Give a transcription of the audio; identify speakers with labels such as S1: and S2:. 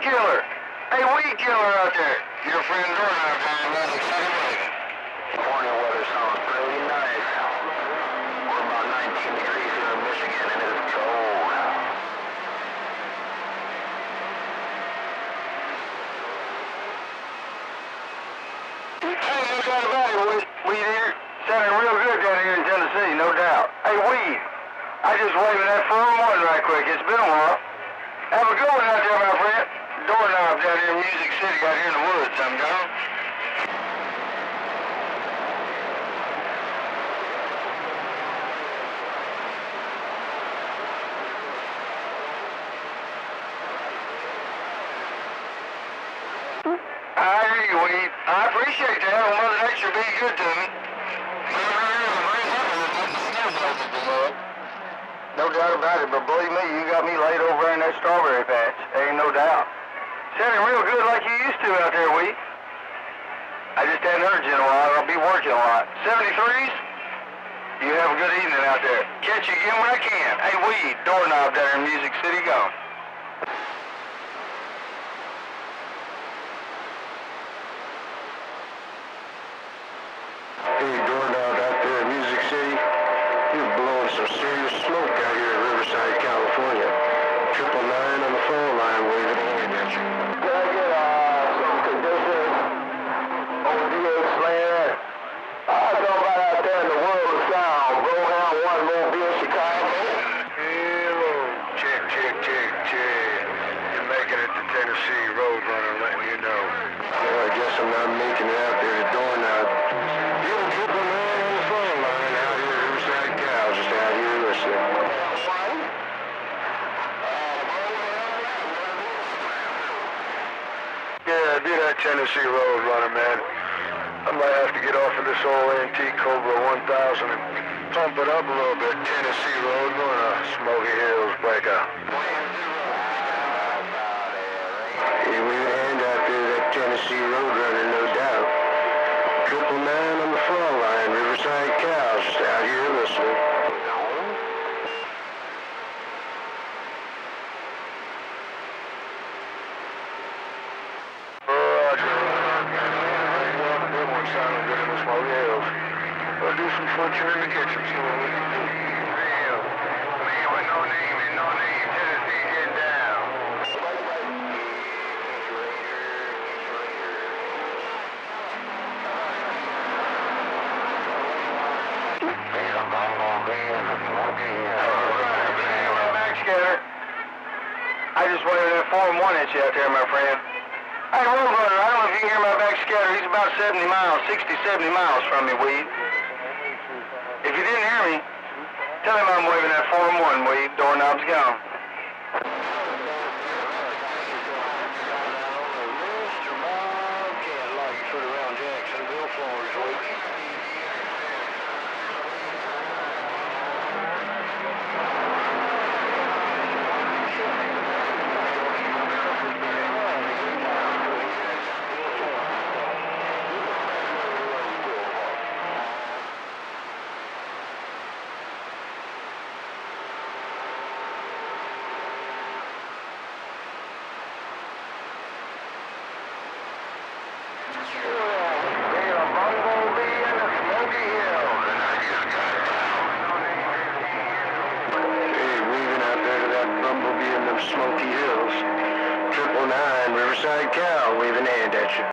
S1: killer. Hey, weed killer out there. Your friend Doorknob down in Music City,
S2: Morning weather sounds pretty nice. We're about 19 degrees here in Michigan and it is cold.
S1: Hey, no doubt about it, weed, weed eater. Sounding real good down here in Tennessee, no doubt. Hey, weed. I just waving that 401 right quick. It's been a while. Have a good one out there, my down here in Music City, out here in the woods, I'm gone. I appreciate that. Well, Mother Nature being good to me. No doubt about it, but believe me, you got me laid over in that strawberry patch. Ain't no doubt. Sounding real good like you used to out there, Weed. I just hadn't heard you in a while. I'll be working a lot. 73s? You have a good evening out there. Catch you again when I can. Hey, Weed, doorknob down in Music City, gone.
S2: Hey, doorknob out there in Music City. You're blowing some serious smoke out here in Riverside, California. Triple nine on the phone line waving hand at you. Can I get uh, some conditions on DX land? I go right out there in the world of sound. Broham 1 Mobile, Chicago.
S3: Hello. Check, check, check, check. You're making it to Tennessee Roadrunner, letting you know.
S2: Well, I guess I'm not making it out there to doorknob. You're the triple nine on the phone line out here at Riverside Cow, just out here listening.
S3: Yeah, be that Tennessee Road runner, man. I might have to get off of this old antique Cobra 1000 and pump it up a little bit. Tennessee Roadrunner, Smoky Hills breaker.
S2: Hey, we hand out there that Tennessee Roadrunner, no doubt. Triple nine on the phone line, Riverside Cows, just out here listening.
S3: Roger. Good one Oh, Smoky Hills. We'll do some butchering in the kitchen, no name and no name, Tennessee, get down.
S1: Backscatter. I just wanted 4 and 1 at you out there, my friend. Hey, Roadrunner, I don't know if you can hear my back backscatter. He's about 70 miles, 60, 70 miles from me, Weed. If you didn't hear me, tell him I'm waving at 4 and 1, Weed. Doorknob's gone.
S2: Hey, weaving out there to that bumblebee in the Smoky Hill. Out there about Bumblebee in the Smoky Hills. Triple nine, Riverside Cow, waving hand at you.